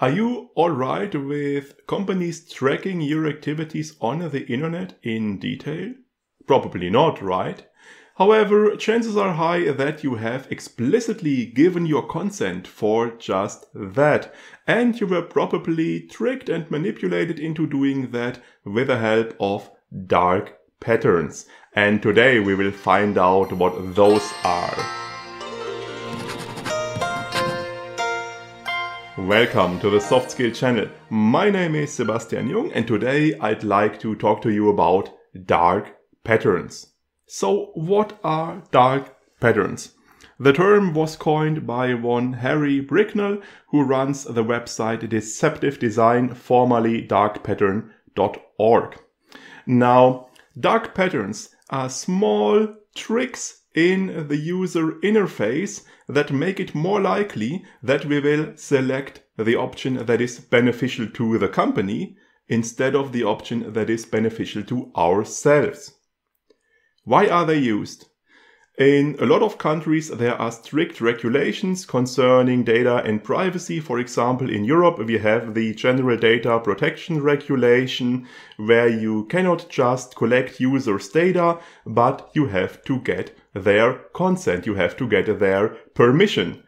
Are you alright with companies tracking your activities on the internet in detail? Probably not, right? However, chances are high that you have explicitly given your consent for just that, and you were probably tricked and manipulated into doing that with the help of dark patterns. And today we will find out what those are. Welcome to the Soft Skill channel. My name is Sebastian Jung and today I'd like to talk to you about dark patterns. So what are dark patterns? The term was coined by one Harry Brignull who runs the website Deceptive Design, formerly darkpattern.org. Now, dark patterns are small tricks in the user interface that make it more likely that we will select the option that is beneficial to the company instead of the option that is beneficial to ourselves. Why are they used? In a lot of countries, there are strict regulations concerning data and privacy. For example, in Europe, we have the General Data Protection Regulation, where you cannot just collect users' data, but you have to get their consent. You have to get their permission.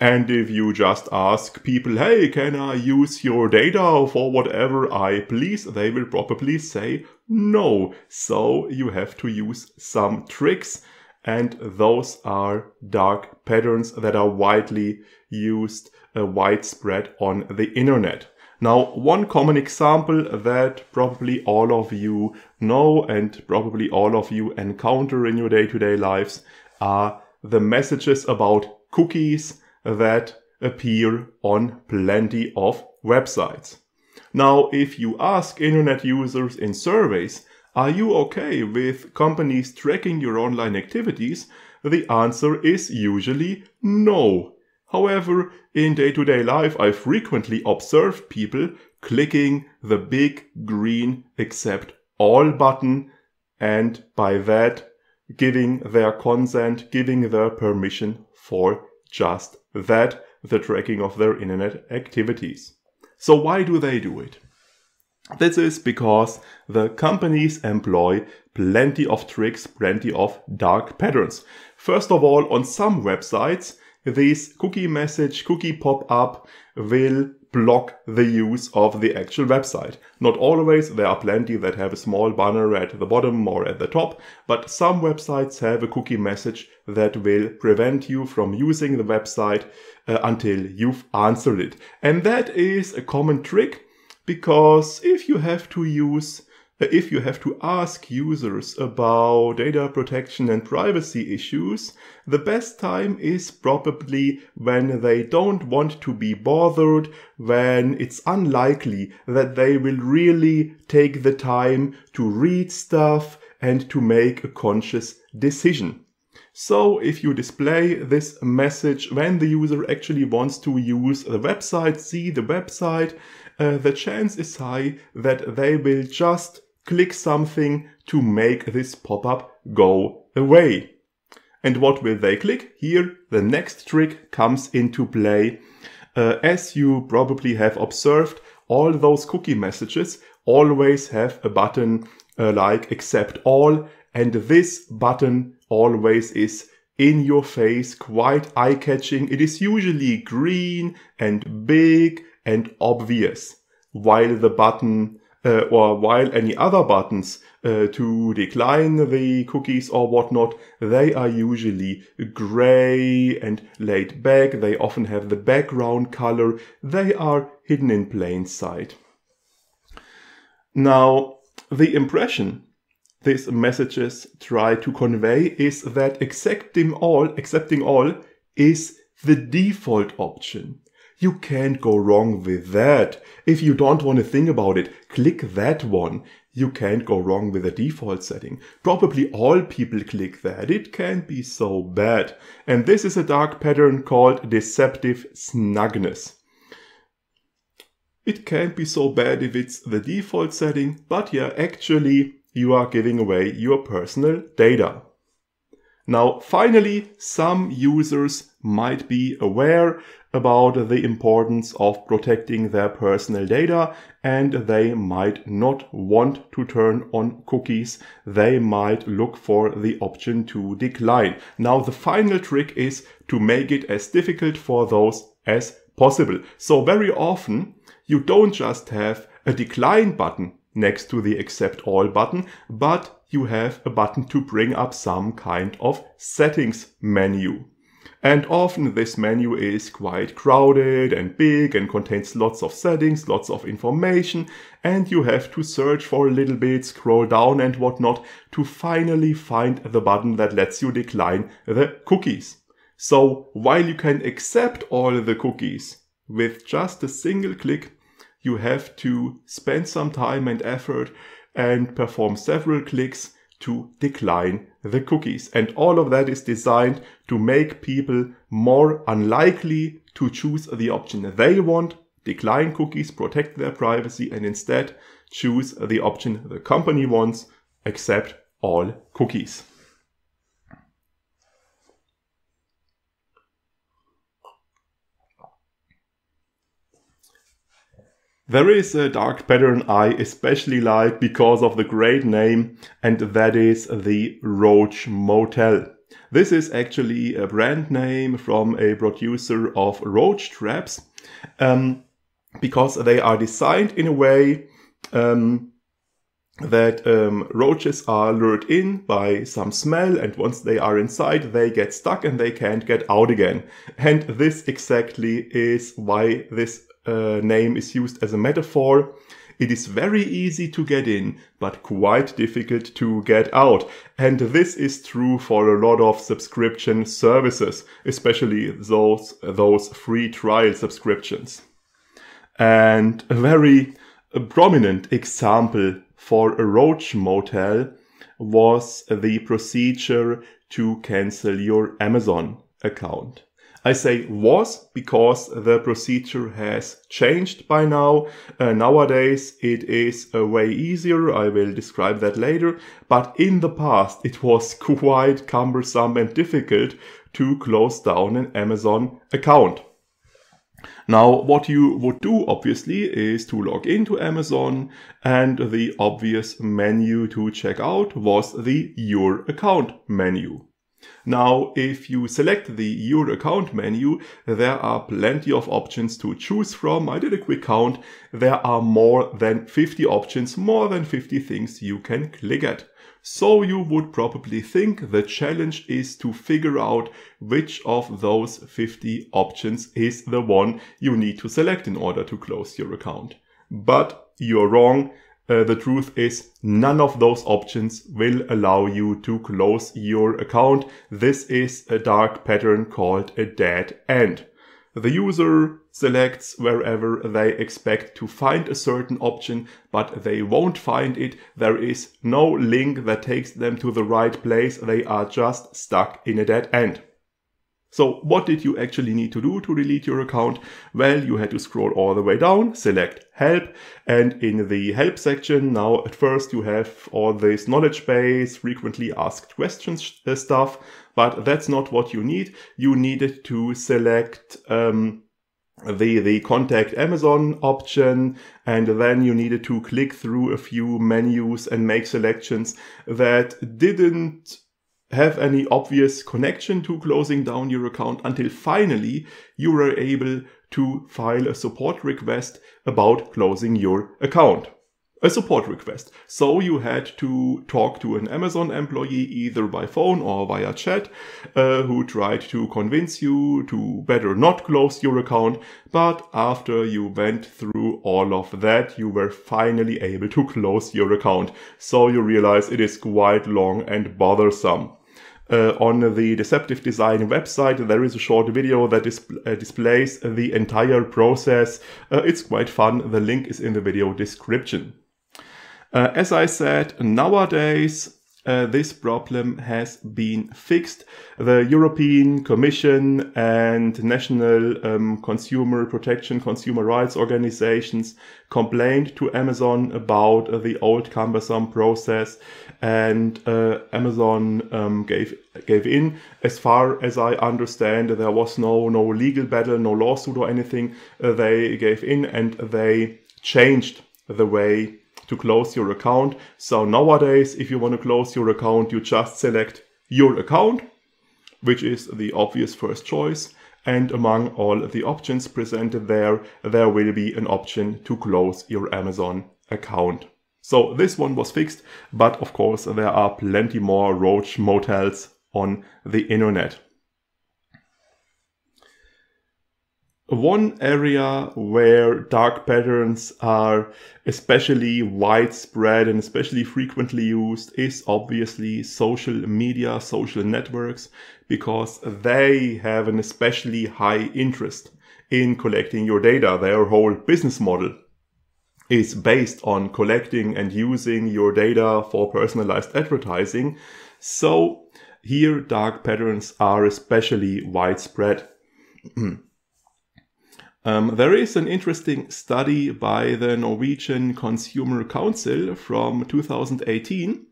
And if you just ask people, hey, can I use your data for whatever I please, they will probably say no. So you have to use some tricks and those are dark patterns that are widely used, uh, widespread on the internet. Now, one common example that probably all of you know and probably all of you encounter in your day-to-day -day lives are the messages about cookies that appear on plenty of websites. Now, if you ask internet users in surveys are you okay with companies tracking your online activities? The answer is usually no. However, in day-to-day life, I frequently observe people clicking the big green accept all button and by that giving their consent, giving their permission for just that, the tracking of their internet activities. So why do they do it? This is because the companies employ plenty of tricks, plenty of dark patterns. First of all, on some websites, this cookie message, cookie pop-up will block the use of the actual website. Not always, there are plenty that have a small banner at the bottom or at the top, but some websites have a cookie message that will prevent you from using the website uh, until you've answered it. And that is a common trick because if you have to use if you have to ask users about data protection and privacy issues, the best time is probably when they don't want to be bothered, when it's unlikely that they will really take the time to read stuff and to make a conscious decision. So if you display this message when the user actually wants to use the website, see the website, uh, the chance is high that they will just click something to make this pop-up go away. And what will they click? Here, the next trick comes into play. Uh, as you probably have observed, all those cookie messages always have a button uh, like accept all and this button always is in your face, quite eye-catching. It is usually green and big and obvious, while the button uh, or while any other buttons uh, to decline the cookies or whatnot, they are usually gray and laid back. They often have the background color. They are hidden in plain sight. Now, the impression these messages try to convey is that accepting all, accepting all is the default option. You can't go wrong with that. If you don't want to think about it, click that one. You can't go wrong with the default setting. Probably all people click that. It can't be so bad. And this is a dark pattern called deceptive snugness. It can't be so bad if it's the default setting, but yeah, actually you are giving away your personal data. Now, finally, some users might be aware about the importance of protecting their personal data and they might not want to turn on cookies. They might look for the option to decline. Now, the final trick is to make it as difficult for those as possible. So very often you don't just have a decline button next to the accept all button, but you have a button to bring up some kind of settings menu. And often this menu is quite crowded and big and contains lots of settings, lots of information, and you have to search for a little bit, scroll down and whatnot to finally find the button that lets you decline the cookies. So while you can accept all the cookies with just a single click, you have to spend some time and effort and perform several clicks to decline the cookies. And all of that is designed to make people more unlikely to choose the option they want, decline cookies, protect their privacy, and instead choose the option the company wants, accept all cookies. There is a dark pattern I especially like because of the great name and that is the Roach Motel. This is actually a brand name from a producer of roach traps um, because they are designed in a way um, that um, roaches are lured in by some smell and once they are inside they get stuck and they can't get out again. And this exactly is why this uh, name is used as a metaphor. It is very easy to get in, but quite difficult to get out. And this is true for a lot of subscription services, especially those, those free trial subscriptions. And a very prominent example for a roach motel was the procedure to cancel your Amazon account. I say was because the procedure has changed by now. Uh, nowadays it is a way easier. I will describe that later. But in the past it was quite cumbersome and difficult to close down an Amazon account. Now, what you would do obviously is to log into Amazon and the obvious menu to check out was the Your Account menu. Now, if you select the Your Account menu, there are plenty of options to choose from. I did a quick count. There are more than 50 options, more than 50 things you can click at. So you would probably think the challenge is to figure out which of those 50 options is the one you need to select in order to close your account. But you're wrong. Uh, the truth is none of those options will allow you to close your account. This is a dark pattern called a dead end. The user selects wherever they expect to find a certain option, but they won't find it. There is no link that takes them to the right place. They are just stuck in a dead end. So what did you actually need to do to delete your account? Well, you had to scroll all the way down, select help, and in the help section, now at first you have all this knowledge base, frequently asked questions uh, stuff, but that's not what you need. You needed to select um, the the contact Amazon option and then you needed to click through a few menus and make selections that didn't have any obvious connection to closing down your account until finally you were able to file a support request about closing your account. A support request. So you had to talk to an Amazon employee either by phone or via chat uh, who tried to convince you to better not close your account. But after you went through all of that, you were finally able to close your account. So you realize it is quite long and bothersome. Uh, on the Deceptive Design website, there is a short video that dis uh, displays the entire process. Uh, it's quite fun. The link is in the video description. Uh, as I said, nowadays uh, this problem has been fixed. The European Commission and national um, consumer protection, consumer rights organizations complained to Amazon about uh, the old cumbersome process and uh, Amazon um, gave gave in. As far as I understand, there was no no legal battle, no lawsuit or anything. Uh, they gave in and they changed the way to close your account. So nowadays, if you want to close your account, you just select your account, which is the obvious first choice. And among all the options presented there, there will be an option to close your Amazon account. So this one was fixed, but of course there are plenty more roach motels on the internet. One area where dark patterns are especially widespread and especially frequently used is obviously social media, social networks, because they have an especially high interest in collecting your data. Their whole business model is based on collecting and using your data for personalized advertising. So here dark patterns are especially widespread. Um, there is an interesting study by the Norwegian Consumer Council from 2018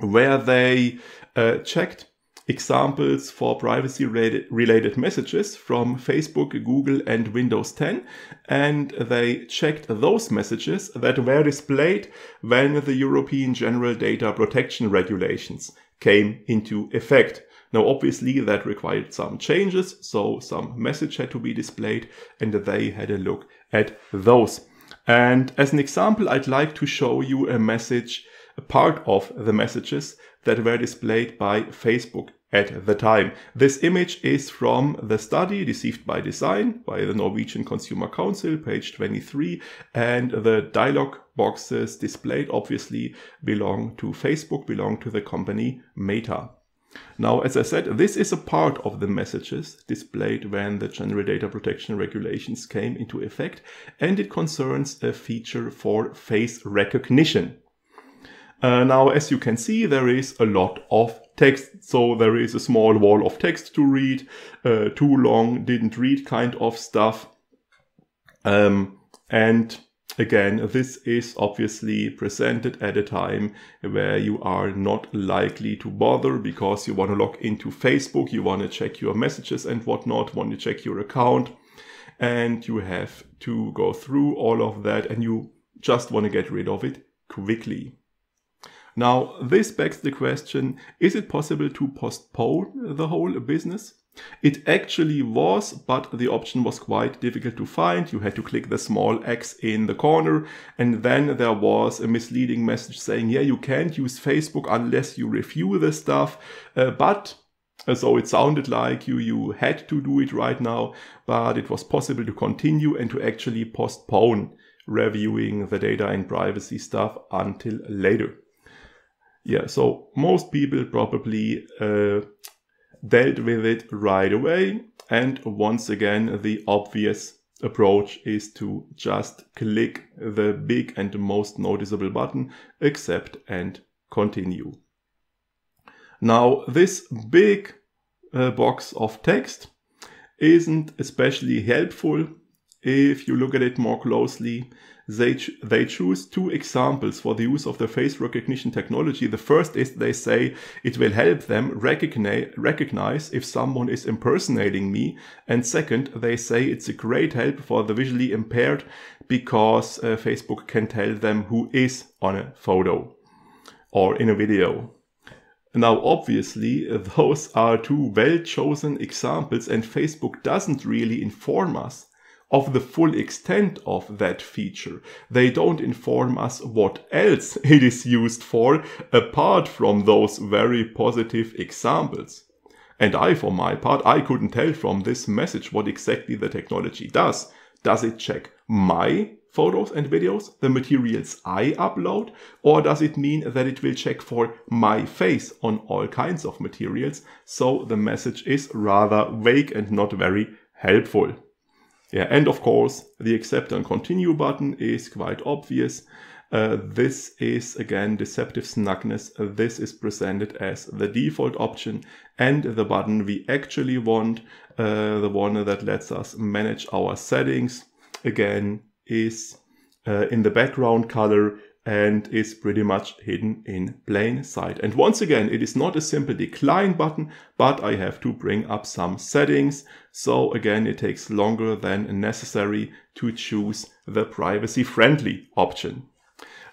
where they uh, checked examples for privacy related messages from Facebook, Google, and Windows 10. And they checked those messages that were displayed when the European General Data Protection Regulations came into effect. Now, obviously, that required some changes, so some message had to be displayed, and they had a look at those. And as an example, I'd like to show you a message, a part of the messages that were displayed by Facebook at the time. This image is from the study Deceived by Design by the Norwegian Consumer Council, page 23, and the dialog boxes displayed obviously belong to Facebook, belong to the company Meta. Now, as I said, this is a part of the messages displayed when the General Data Protection Regulations came into effect, and it concerns a feature for face recognition. Uh, now, as you can see, there is a lot of text, so there is a small wall of text to read, uh, too long, didn't read kind of stuff. Um, and Again, this is obviously presented at a time where you are not likely to bother because you want to log into Facebook, you want to check your messages and whatnot, want to check your account, and you have to go through all of that and you just want to get rid of it quickly. Now, this begs the question, is it possible to postpone the whole business? It actually was, but the option was quite difficult to find. You had to click the small X in the corner and then there was a misleading message saying, yeah, you can't use Facebook unless you review the stuff. Uh, but uh, so it sounded like you, you had to do it right now, but it was possible to continue and to actually postpone reviewing the data and privacy stuff until later. Yeah, so most people probably uh, dealt with it right away. And once again, the obvious approach is to just click the big and most noticeable button, accept and continue. Now, this big uh, box of text isn't especially helpful if you look at it more closely they, ch they choose two examples for the use of the face recognition technology. The first is they say it will help them recognize, recognize if someone is impersonating me. And second, they say it's a great help for the visually impaired because uh, Facebook can tell them who is on a photo or in a video. Now, obviously, those are two well chosen examples, and Facebook doesn't really inform us of the full extent of that feature. They don't inform us what else it is used for apart from those very positive examples. And I, for my part, I couldn't tell from this message what exactly the technology does. Does it check my photos and videos, the materials I upload, or does it mean that it will check for my face on all kinds of materials? So the message is rather vague and not very helpful. Yeah, and of course, the accept and continue button is quite obvious. Uh, this is again deceptive snugness. This is presented as the default option and the button we actually want, uh, the one that lets us manage our settings, again is uh, in the background color and is pretty much hidden in plain sight. And once again, it is not a simple decline button, but I have to bring up some settings. So again, it takes longer than necessary to choose the privacy friendly option.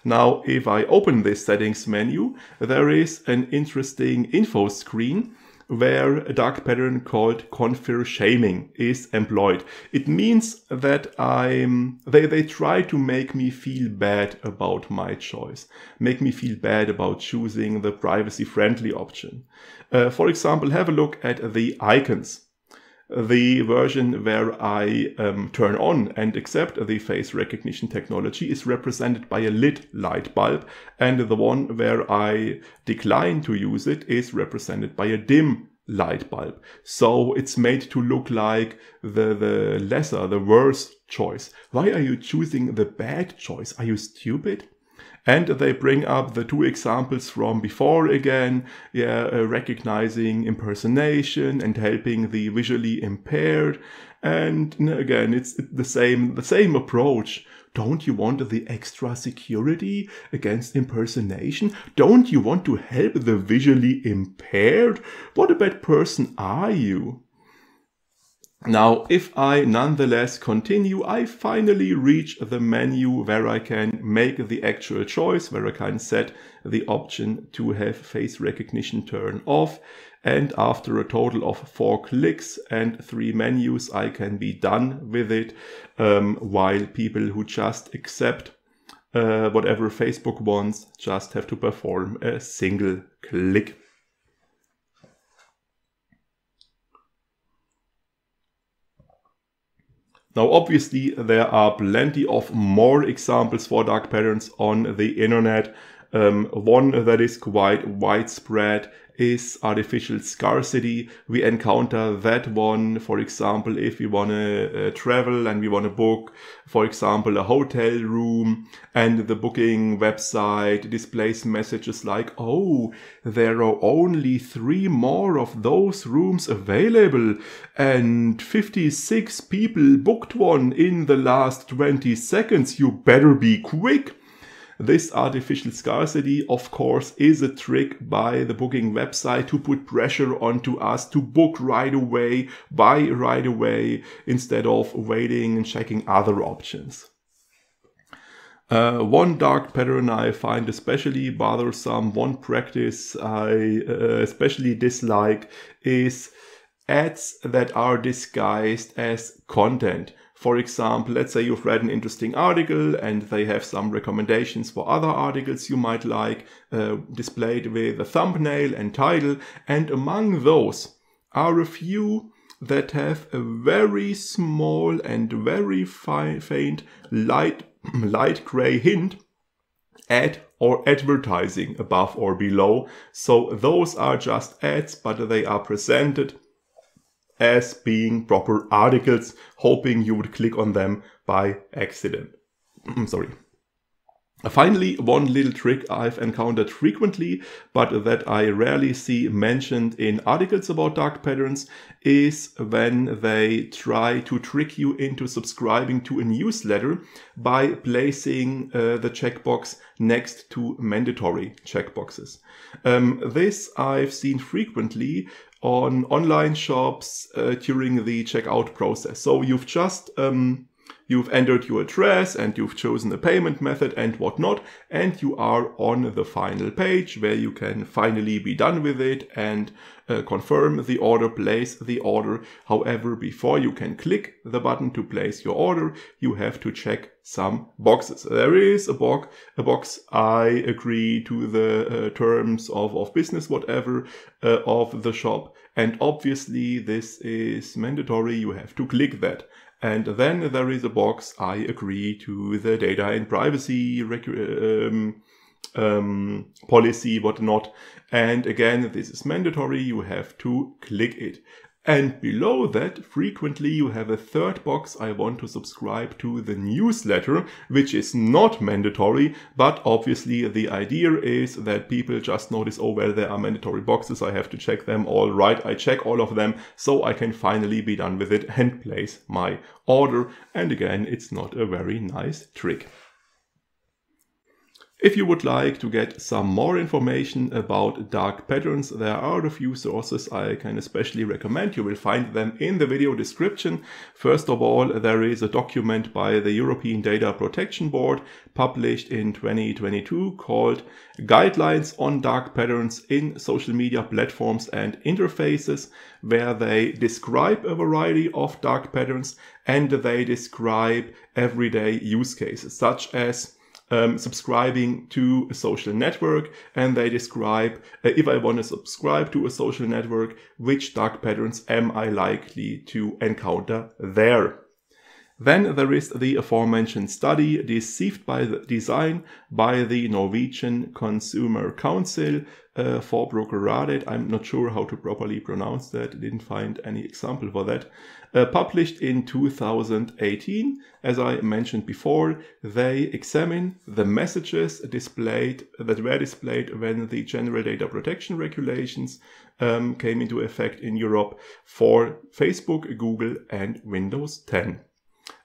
Now, if I open this settings menu, there is an interesting info screen where a dark pattern called confirmshaming is employed. It means that I'm they, they try to make me feel bad about my choice, make me feel bad about choosing the privacy friendly option. Uh, for example, have a look at the icons the version where I um, turn on and accept the face recognition technology is represented by a lit light bulb, and the one where I decline to use it is represented by a dim light bulb. So it's made to look like the, the lesser, the worst choice. Why are you choosing the bad choice? Are you stupid? And they bring up the two examples from before again, yeah, uh, recognizing impersonation and helping the visually impaired. And again, it's the same, the same approach. Don't you want the extra security against impersonation? Don't you want to help the visually impaired? What a bad person are you? Now, if I nonetheless continue, I finally reach the menu where I can make the actual choice, where I can set the option to have face recognition turn off. And after a total of four clicks and three menus, I can be done with it. Um, while people who just accept uh, whatever Facebook wants just have to perform a single click. Now, obviously, there are plenty of more examples for dark patterns on the internet. Um, one that is quite widespread is artificial scarcity. We encounter that one, for example, if we want to uh, travel and we want to book, for example, a hotel room and the booking website displays messages like, oh, there are only three more of those rooms available and 56 people booked one in the last 20 seconds. You better be quick. This artificial scarcity, of course, is a trick by the booking website to put pressure onto us to book right away, buy right away, instead of waiting and checking other options. Uh, one dark pattern I find especially bothersome, one practice I uh, especially dislike is ads that are disguised as content. For example, let's say you've read an interesting article and they have some recommendations for other articles you might like uh, displayed with a thumbnail and title. And among those are a few that have a very small and very faint light, light gray hint ad or advertising above or below. So those are just ads, but they are presented as being proper articles, hoping you would click on them by accident. Sorry. Finally, one little trick I've encountered frequently, but that I rarely see mentioned in articles about dark patterns, is when they try to trick you into subscribing to a newsletter by placing uh, the checkbox next to mandatory checkboxes. Um, this I've seen frequently on online shops uh, during the checkout process. So you've just um, you've entered your address and you've chosen a payment method and whatnot, and you are on the final page where you can finally be done with it and uh, confirm the order, place the order. However, before you can click the button to place your order, you have to check some boxes. There is a box, a box I agree to the uh, terms of, of business, whatever, uh, of the shop. And obviously this is mandatory. You have to click that. And then there is a box, I agree to the data and privacy um, um, policy, whatnot. And again, this is mandatory. You have to click it. And below that, frequently you have a third box, I want to subscribe to the newsletter, which is not mandatory, but obviously the idea is that people just notice, oh, well, there are mandatory boxes, I have to check them all right. I check all of them so I can finally be done with it and place my order. And again, it's not a very nice trick. If you would like to get some more information about dark patterns, there are a few sources I can especially recommend. You will find them in the video description. First of all, there is a document by the European Data Protection Board published in 2022 called Guidelines on Dark Patterns in Social Media Platforms and Interfaces, where they describe a variety of dark patterns and they describe everyday use cases, such as um, subscribing to a social network and they describe uh, if I want to subscribe to a social network, which dark patterns am I likely to encounter there. Then there is the aforementioned study, Deceived by the Design, by the Norwegian Consumer Council uh, Forbrukerrådet. I'm not sure how to properly pronounce that, didn't find any example for that. Uh, published in 2018, as I mentioned before, they examine the messages displayed that were displayed when the General Data Protection Regulations um, came into effect in Europe for Facebook, Google, and Windows 10.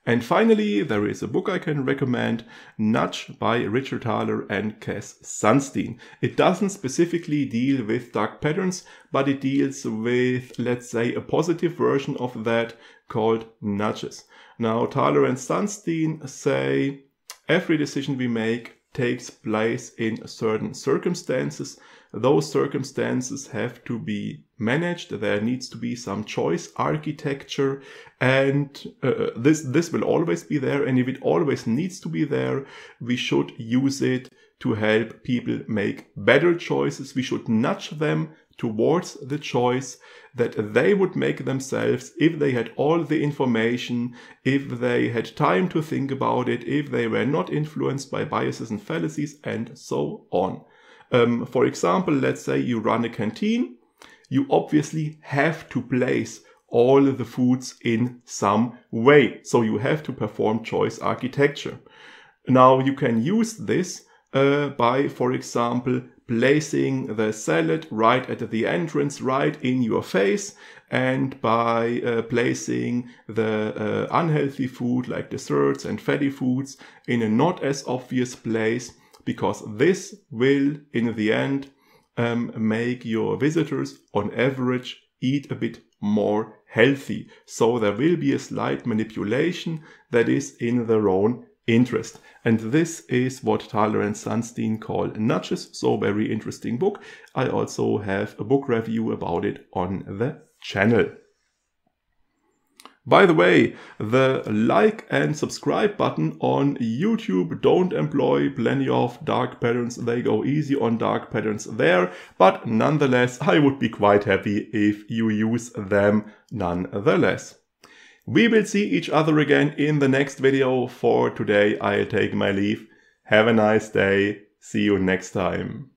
And finally, there is a book I can recommend, Nudge by Richard Thaler and Cass Sunstein. It doesn't specifically deal with dark patterns, but it deals with, let's say, a positive version of that called nudges. Now, Thaler and Sunstein say every decision we make takes place in certain circumstances those circumstances have to be managed. There needs to be some choice architecture and uh, this, this will always be there. And if it always needs to be there, we should use it to help people make better choices. We should nudge them towards the choice that they would make themselves if they had all the information, if they had time to think about it, if they were not influenced by biases and fallacies, and so on. Um, for example, let's say you run a canteen. You obviously have to place all the foods in some way. So you have to perform choice architecture. Now you can use this uh, by, for example, placing the salad right at the entrance, right in your face, and by uh, placing the uh, unhealthy food like desserts and fatty foods in a not as obvious place because this will in the end um, make your visitors on average eat a bit more healthy. So there will be a slight manipulation that is in their own interest. And this is what Thaler and Sunstein call nudges. So very interesting book. I also have a book review about it on the channel. By the way, the like and subscribe button on YouTube don't employ plenty of dark patterns. They go easy on dark patterns there, but nonetheless, I would be quite happy if you use them nonetheless. We will see each other again in the next video. For today, I'll take my leave. Have a nice day. See you next time.